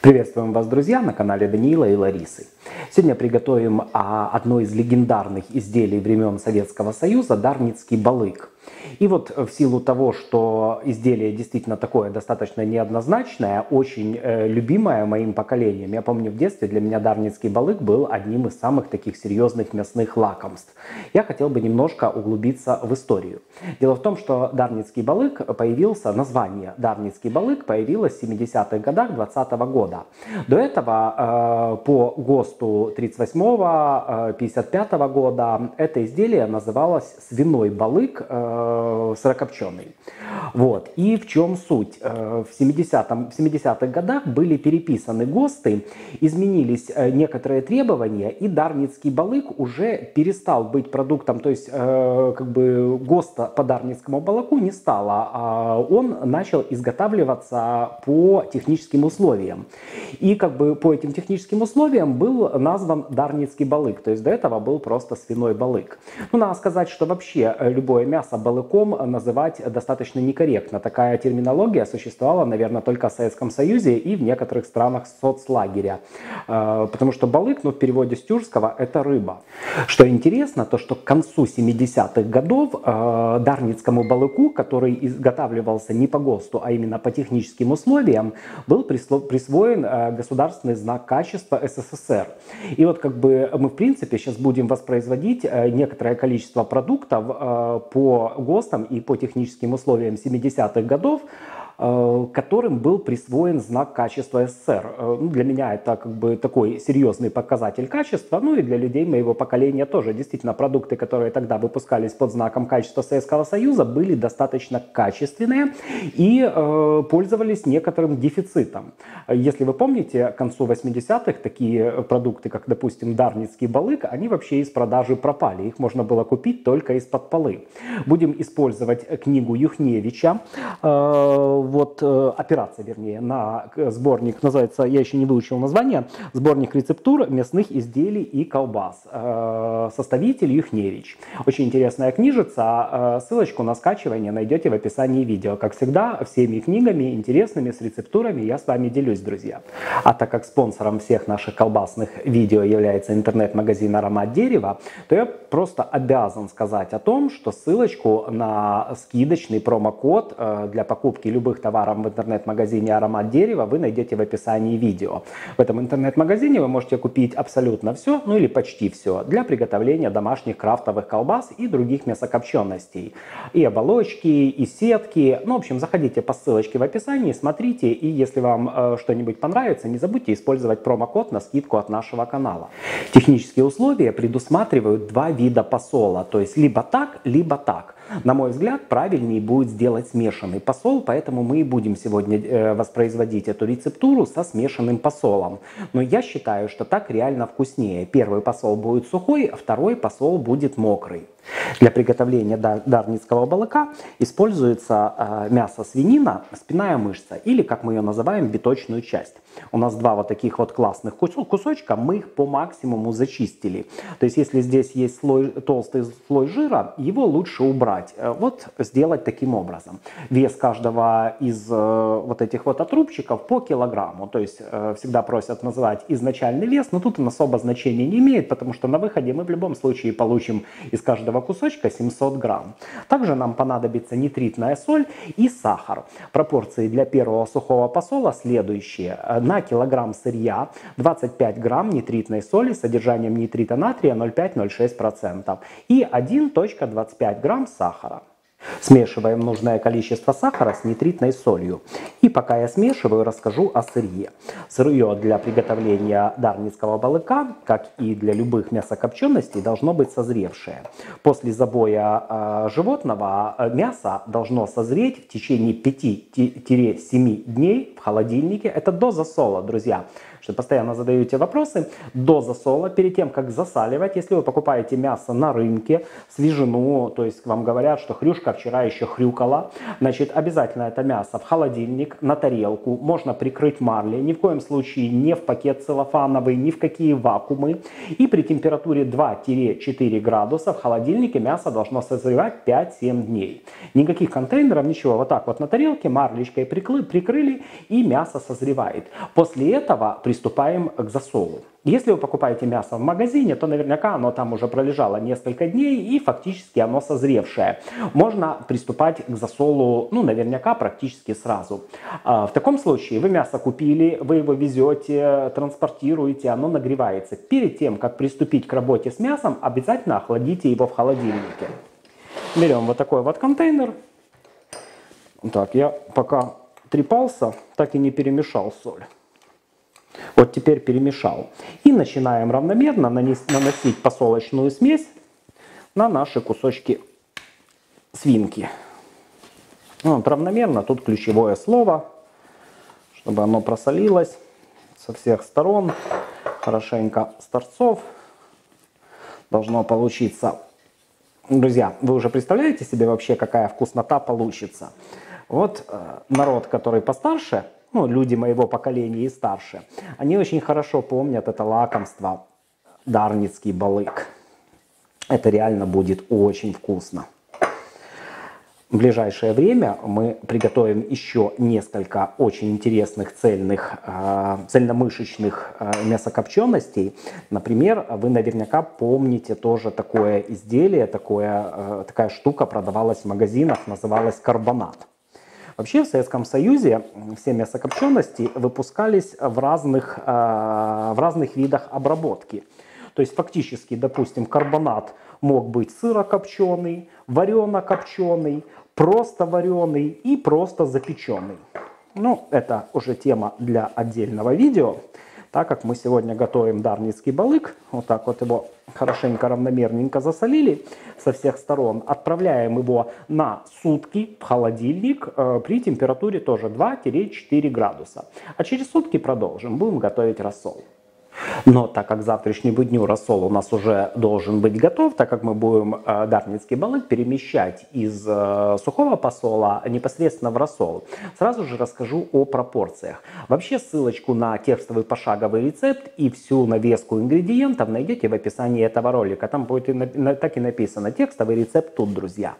Приветствуем вас, друзья, на канале Даниила и Ларисы. Сегодня приготовим а, одно из легендарных изделий времен Советского Союза – дарницкий балык. И вот в силу того, что изделие действительно такое достаточно неоднозначное, очень э, любимое моим поколением. Я помню в детстве для меня дарницкий балык был одним из самых таких серьезных мясных лакомств. Я хотел бы немножко углубиться в историю. Дело в том, что дарницкий балык появился, название дарницкий балык появилось в 70-х годах 20 -го года. До этого э, по ГОСТу 38-55 -го года это изделие называлось свиной балык э, э, сырокопченый. Вот. И в чем суть? Э, в 70-х 70 годах были переписаны ГОСТы, изменились э, некоторые требования, и дарницкий балык уже перестал быть продуктом, то есть э, как бы ГОСТа по дарницкому балыку не стало, а он начал изготавливаться по техническим условиям. И как бы по этим техническим условиям был назван дарницкий балык, то есть до этого был просто свиной балык. Ну, надо сказать, что вообще любое мясо балыком называть достаточно некорректно. Такая терминология существовала, наверное, только в Советском Союзе и в некоторых странах соцлагеря. Э, потому что балык, ну, в переводе с тюркского, это рыба. Что интересно, то что к концу 70-х годов э, дарницкому балыку, который изготавливался не по ГОСТу, а именно по техническим условиям, был присвоен э, государственный знак качества СССР. И вот как бы мы, в принципе, сейчас будем воспроизводить некоторое количество продуктов по ГОСТам и по техническим условиям 70-х годов, Э, которым был присвоен знак качества СССР. Э, ну, для меня это как бы такой серьезный показатель качества, ну и для людей моего поколения тоже. Действительно, продукты, которые тогда выпускались под знаком качества Советского Союза, были достаточно качественные и э, пользовались некоторым дефицитом. Если вы помните, к концу 80-х такие продукты, как, допустим, Дарницкий балык, они вообще из продажи пропали. Их можно было купить только из-под полы. Будем использовать книгу Юхневича э, вот э, операция, вернее, на сборник, называется, я еще не выучил название, сборник рецептур мясных изделий и колбас. Э, составитель Юхневич. Очень интересная книжица. Э, ссылочку на скачивание найдете в описании видео. Как всегда, всеми книгами интересными с рецептурами я с вами делюсь, друзья. А так как спонсором всех наших колбасных видео является интернет-магазин «Аромат дерева», то я просто обязан сказать о том, что ссылочку на скидочный промокод для покупки любых любых товаров в интернет-магазине «Аромат дерева» вы найдете в описании видео. В этом интернет-магазине вы можете купить абсолютно все, ну или почти все, для приготовления домашних крафтовых колбас и других мясокопченостей. И оболочки, и сетки. Ну, в общем, заходите по ссылочке в описании, смотрите, и если вам э, что-нибудь понравится, не забудьте использовать промокод на скидку от нашего канала. Технические условия предусматривают два вида посола, то есть либо так, либо так. На мой взгляд, правильнее будет сделать смешанный посол, поэтому мы и будем сегодня э, воспроизводить эту рецептуру со смешанным посолом. Но я считаю, что так реально вкуснее. Первый посол будет сухой, а второй посол будет мокрый. Для приготовления дарницкого балыка используется э, мясо свинина, спинная мышца или, как мы ее называем, биточную часть. У нас два вот таких вот классных кусочка, мы их по максимуму зачистили. То есть если здесь есть слой, толстый слой жира, его лучше убрать. Э, вот сделать таким образом. Вес каждого из э, вот этих вот отрубчиков по килограмму. То есть всегда просят называть изначальный вес, но тут он особо значения не имеет, потому что на выходе мы в любом случае получим из каждого каждого кусочка 700 грамм. Также нам понадобится нитритная соль и сахар. Пропорции для первого сухого посола следующие. На килограмм сырья 25 грамм нитритной соли с содержанием нитрита натрия 0,5-0,6% и 1,25 грамм сахара. Смешиваем нужное количество сахара с нитритной солью. И пока я смешиваю, расскажу о сырье. Сырье для приготовления дарницкого балыка, как и для любых мясокопченостей, должно быть созревшее. После забоя э, животного э, мясо должно созреть в течение 5-7 дней в холодильнике. Это до засола, друзья. Что постоянно задаете вопросы. До засола, перед тем, как засаливать, если вы покупаете мясо на рынке, свежину, то есть вам говорят, что хрюшка вчера еще хрюкала, значит, обязательно это мясо в холодильник, на тарелку, можно прикрыть марлей, ни в коем случае не в пакет целлофановый, ни в какие вакуумы. И при температуре 2-4 градуса в холодильнике мясо должно созревать 5-7 дней. Никаких контейнеров, ничего, вот так вот на тарелке марлечкой прикрыли и мясо созревает. После этого приступаем к засолу. Если вы покупаете мясо в магазине, то наверняка оно там уже пролежало несколько дней и фактически оно созревшее. Можно приступать к засолу, ну, наверняка практически сразу. А, в таком случае вы мясо купили, вы его везете, транспортируете, оно нагревается. Перед тем, как приступить к работе с мясом, обязательно охладите его в холодильнике. Берем вот такой вот контейнер. Так, я пока трепался, так и не перемешал соль. Вот теперь перемешал. И начинаем равномерно наносить посолочную смесь на наши кусочки свинки. Вот, равномерно, тут ключевое слово, чтобы оно просолилось со всех сторон, хорошенько с торцов. Должно получиться. Друзья, вы уже представляете себе вообще, какая вкуснота получится? Вот э, народ, который постарше, ну, люди моего поколения и старше, они очень хорошо помнят это лакомство Дарницкий балык. Это реально будет очень вкусно. В ближайшее время мы приготовим еще несколько очень интересных цельных, э, цельномышечных э, мясокопченостей. Например, вы наверняка помните тоже такое изделие, такое, э, такая штука продавалась в магазинах, называлась карбонат. Вообще в Советском Союзе все мясокопчености выпускались в разных, в разных видах обработки. То есть фактически, допустим, карбонат мог быть сырокопченый, варено-копченый, просто вареный и просто запеченный. Ну, это уже тема для отдельного видео, так как мы сегодня готовим дарницкий балык, вот так вот его хорошенько равномерненько засолили со всех сторон, отправляем его на сутки в холодильник э, при температуре тоже 2-4 градуса. А через сутки продолжим, будем готовить рассол. Но так как к завтрашнему дню рассол у нас уже должен быть готов, так как мы будем э, дарницкий балык перемещать из э, сухого посола непосредственно в рассол, сразу же расскажу о пропорциях. Вообще ссылочку на текстовый пошаговый рецепт и всю навеску ингредиентов найдете в описании этого ролика. Там будет и так и написано текстовый рецепт тут, друзья.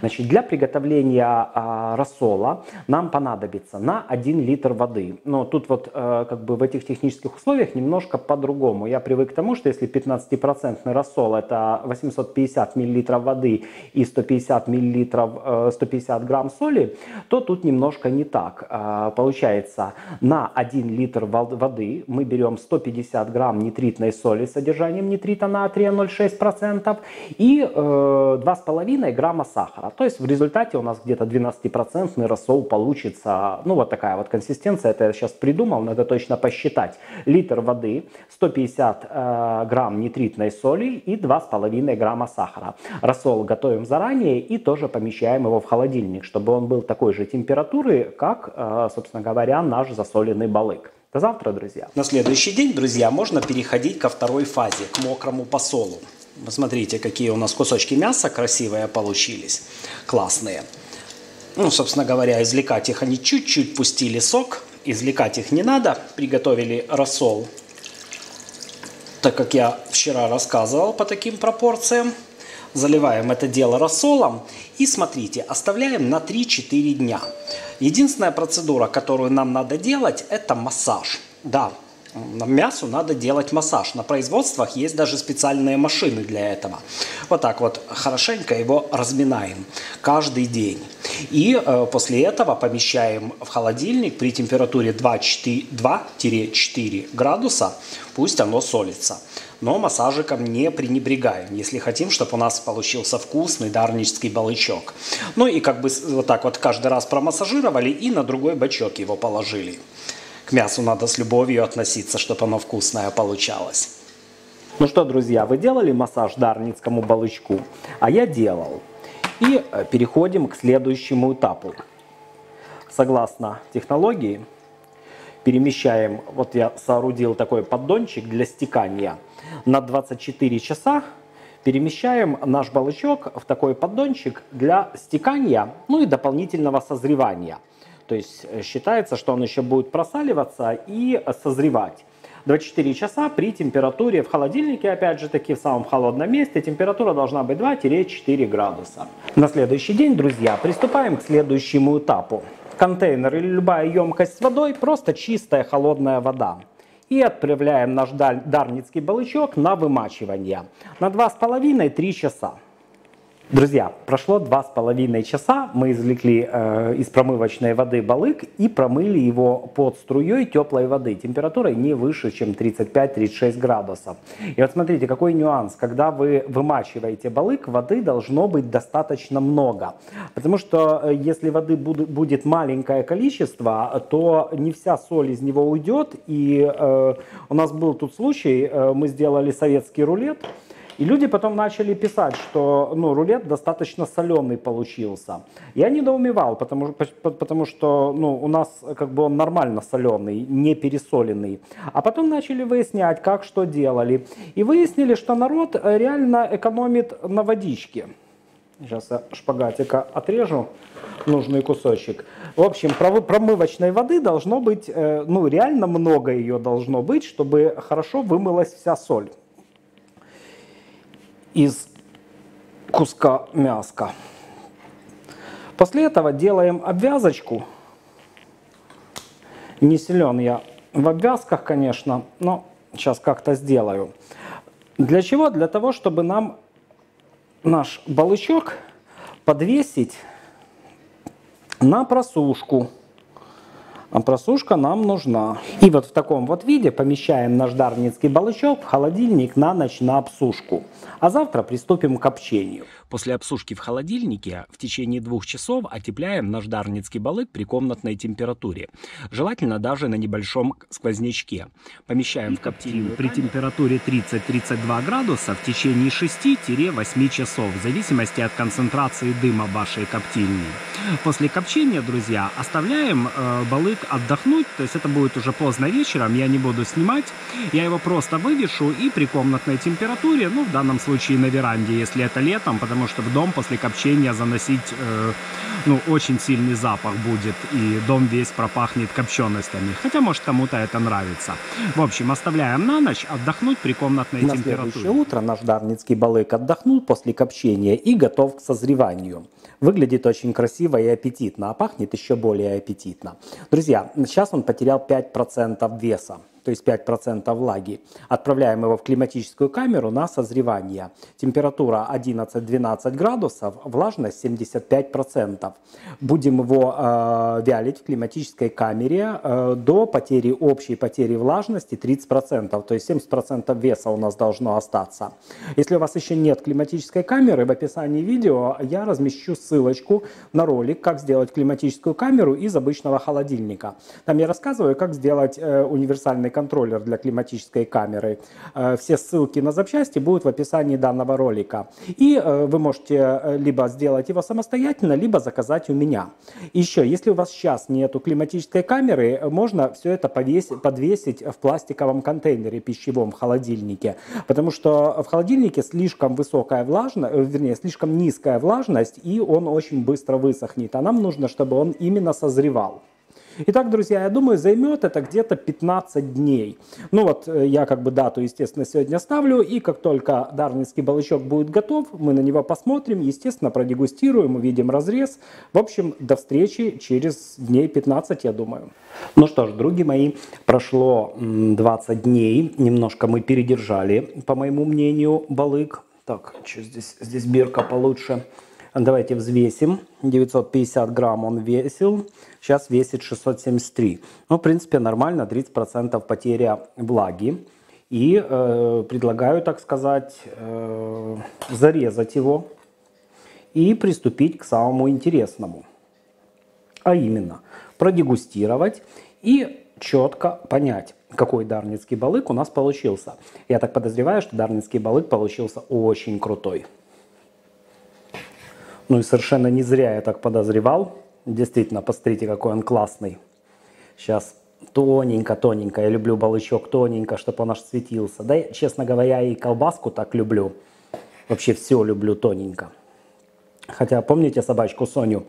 Значит, для приготовления э, рассола нам понадобится на 1 литр воды. Но тут вот э, как бы в этих технических условиях немножко по-другому. Я привык к тому, что если 15% рассол это 850 мл воды и 150 мл, 150 грамм соли, то тут немножко не так. А, получается, на 1 литр воды мы берем 150 грамм нитритной соли с содержанием нитрита натрия 0,6% и 2,5 э, грамма сахара. То есть в результате у нас где-то 12% рассол получится. Ну вот такая вот консистенция. Это я сейчас придумал, надо точно посчитать. Литр воды 150 э, грамм нитритной соли и 2,5 грамма сахара. Рассол готовим заранее и тоже помещаем его в холодильник, чтобы он был такой же температуры, как, э, собственно говоря, наш засоленный балык. До завтра, друзья. На следующий день, друзья, можно переходить ко второй фазе, к мокрому посолу. Посмотрите, какие у нас кусочки мяса красивые получились, классные. Ну, собственно говоря, извлекать их они чуть-чуть пустили сок, извлекать их не надо. Приготовили рассол так как я вчера рассказывал по таким пропорциям. Заливаем это дело рассолом и смотрите, оставляем на 3-4 дня. Единственная процедура, которую нам надо делать, это массаж. Да, мясу надо делать массаж. На производствах есть даже специальные машины для этого. Вот так вот хорошенько его разминаем каждый день. И э, после этого помещаем в холодильник при температуре 2-4 градуса, пусть оно солится. Но массажиком не пренебрегаем, если хотим, чтобы у нас получился вкусный дарнический балычок. Ну и как бы вот так вот каждый раз промассажировали и на другой бачок его положили к мясу надо с любовью относиться, чтобы оно вкусное получалось. Ну что, друзья, вы делали массаж дарницкому балычку? А я делал. И э, переходим к следующему этапу. Согласно технологии, перемещаем, вот я соорудил такой поддончик для стекания, на 24 часа перемещаем наш балычок в такой поддончик для стекания, ну и дополнительного созревания. То есть э, считается, что он еще будет просаливаться и созревать. 24 часа при температуре в холодильнике, опять же таки в самом холодном месте, температура должна быть 2-4 градуса. На следующий день, друзья, приступаем к следующему этапу. Контейнер или любая емкость с водой, просто чистая холодная вода. И отправляем наш дарницкий балычок на вымачивание на 2,5-3 часа. Друзья, прошло два с половиной часа, мы извлекли э, из промывочной воды балык и промыли его под струей теплой воды, температурой не выше, чем 35-36 градусов. И вот смотрите, какой нюанс, когда вы вымачиваете балык, воды должно быть достаточно много, потому что э, если воды буд будет маленькое количество, то не вся соль из него уйдет, и э, у нас был тут случай, э, мы сделали советский рулет, и люди потом начали писать, что ну, рулет достаточно соленый получился. Я недоумевал, потому, потому что ну, у нас как бы он нормально соленый, не пересоленный. А потом начали выяснять, как что делали. И выяснили, что народ реально экономит на водичке. Сейчас я шпагатика отрежу нужный кусочек. В общем, промывочной воды должно быть, э, ну реально много ее должно быть, чтобы хорошо вымылась вся соль из куска мяска. После этого делаем обвязочку. Не силен я в обвязках, конечно, но сейчас как-то сделаю. Для чего? Для того, чтобы нам наш балычок подвесить на просушку. А просушка нам нужна. И вот в таком вот виде помещаем наш дарницкий балычок в холодильник на ночь на обсушку. А завтра приступим к копчению. После обсушки в холодильнике в течение двух часов отепляем наш дарницкий балык при комнатной температуре. Желательно даже на небольшом сквознячке. Помещаем в коптильню при температуре 30-32 градуса в течение 6-8 часов, в зависимости от концентрации дыма вашей коптильни. После копчения, друзья, оставляем э, балык отдохнуть, то есть это будет уже поздно вечером, я не буду снимать. Я его просто вывешу и при комнатной температуре, ну в данном случае на веранде, если это летом, потому потому что в дом после копчения заносить э, ну, очень сильный запах будет, и дом весь пропахнет копченостями. Хотя, может, кому-то это нравится. В общем, оставляем на ночь отдохнуть при комнатной на температуре. На следующее утро наш дарницкий балык отдохнул после копчения и готов к созреванию. Выглядит очень красиво и аппетитно, а пахнет еще более аппетитно. Друзья, сейчас он потерял 5% веса то есть 5% влаги. Отправляем его в климатическую камеру на созревание. Температура 11-12 градусов, влажность 75%. Будем его э, вялить в климатической камере э, до потери общей потери влажности 30%, то есть 70% веса у нас должно остаться. Если у вас еще нет климатической камеры, в описании видео я размещу ссылочку на ролик, как сделать климатическую камеру из обычного холодильника. Там я рассказываю, как сделать э, универсальный специальный контроллер для климатической камеры. Э, все ссылки на запчасти будут в описании данного ролика. И э, вы можете э, либо сделать его самостоятельно, либо заказать у меня. Еще, если у вас сейчас нету климатической камеры, можно все это повесить, подвесить в пластиковом контейнере пищевом в холодильнике. Потому что в холодильнике слишком высокая влажность, вернее, слишком низкая влажность, и он очень быстро высохнет. А нам нужно, чтобы он именно созревал. Итак, друзья, я думаю, займет это где-то 15 дней. Ну вот, э, я как бы дату, естественно, сегодня ставлю, и как только дарвинский балычок будет готов, мы на него посмотрим, естественно, продегустируем, увидим разрез. В общем, до встречи через дней 15, я думаю. Ну что ж, други мои, прошло 20 дней, немножко мы передержали, по моему мнению, балык. Так, что здесь, здесь бирка получше. Давайте взвесим. 950 грамм он весил, сейчас весит 673. Ну, в принципе, нормально, 30% потеря влаги. И э, предлагаю, так сказать, э, зарезать его и приступить к самому интересному. А именно, продегустировать и четко понять, какой дарницкий балык у нас получился. Я так подозреваю, что дарницкий балык получился очень крутой. Ну и совершенно не зря я так подозревал. Действительно, посмотрите, какой он классный. Сейчас тоненько-тоненько. Я люблю балычок тоненько, чтобы он аж светился. Да, честно говоря, и колбаску так люблю. Вообще все люблю тоненько. Хотя помните собачку Соню?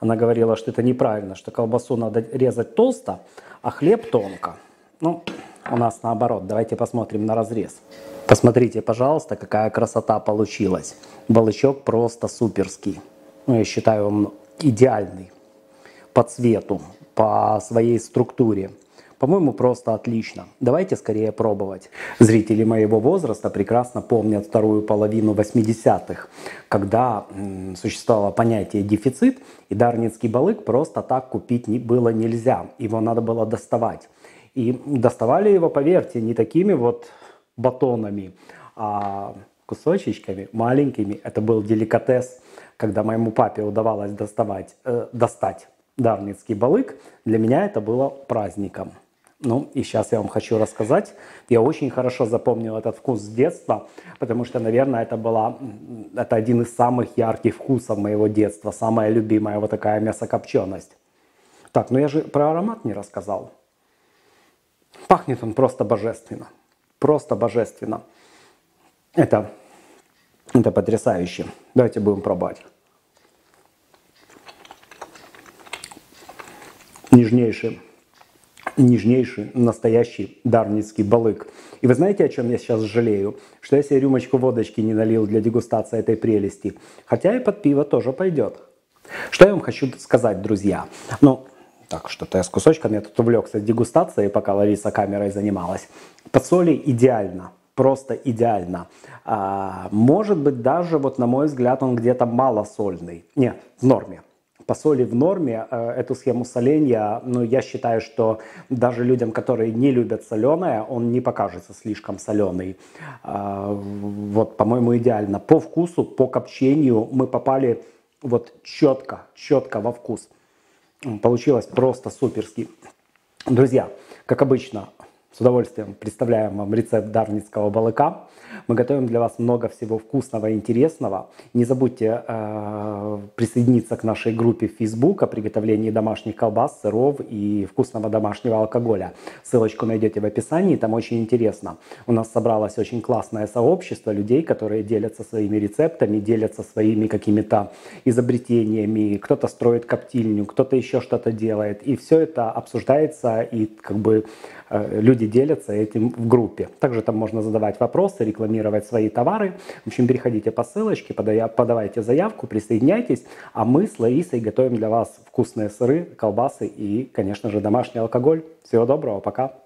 Она говорила, что это неправильно, что колбасу надо резать толсто, а хлеб тонко. Ну, у нас наоборот. Давайте посмотрим на разрез. Посмотрите, пожалуйста, какая красота получилась. Балычок просто суперский. Ну, я считаю, он идеальный по цвету, по своей структуре. По-моему, просто отлично. Давайте скорее пробовать. Зрители моего возраста прекрасно помнят вторую половину 80-х, когда существовало понятие дефицит, и дарницкий балык просто так купить не, было нельзя. Его надо было доставать. И доставали его, поверьте, не такими вот батонами, а кусочечками маленькими. Это был деликатес, когда моему папе удавалось доставать, э, достать дарницкий балык. Для меня это было праздником. Ну и сейчас я вам хочу рассказать. Я очень хорошо запомнил этот вкус с детства, потому что, наверное, это была это один из самых ярких вкусов моего детства, самая любимая вот такая мясокопченость. Так, ну я же про аромат не рассказал. Пахнет он просто божественно. Просто божественно. Это, это потрясающе. Давайте будем пробовать. Нежнейший, нежнейший, настоящий дарницкий балык. И вы знаете, о чем я сейчас жалею? Что я себе рюмочку водочки не налил для дегустации этой прелести. Хотя и под пиво тоже пойдет. Что я вам хочу сказать, друзья? Ну, так, что-то я с кусочками, я тут увлекся дегустацией, пока Лариса камерой занималась. Подсоли идеально, просто идеально. А, может быть, даже, вот на мой взгляд, он где-то малосольный. Нет, в норме. По соли в норме э, эту схему соления, ну, я считаю, что даже людям, которые не любят соленое, он не покажется слишком соленый. А, вот, по-моему, идеально. По вкусу, по копчению мы попали вот четко, четко во вкус. Получилось просто суперски. Друзья, как обычно, с удовольствием представляем вам рецепт дарницкого балыка. Мы готовим для вас много всего вкусного и интересного. Не забудьте э, присоединиться к нашей группе в Facebook о приготовлении домашних колбас, сыров и вкусного домашнего алкоголя. Ссылочку найдете в описании, там очень интересно. У нас собралось очень классное сообщество людей, которые делятся своими рецептами, делятся своими какими-то изобретениями. Кто-то строит коптильню, кто-то еще что-то делает. И все это обсуждается и как бы Э, люди делятся этим в группе. Также там можно задавать вопросы, рекламировать свои товары. В общем, переходите по ссылочке, подавайте заявку, присоединяйтесь, а мы с Ларисой готовим для вас вкусные сыры, колбасы и, конечно же, домашний алкоголь. Всего доброго, пока!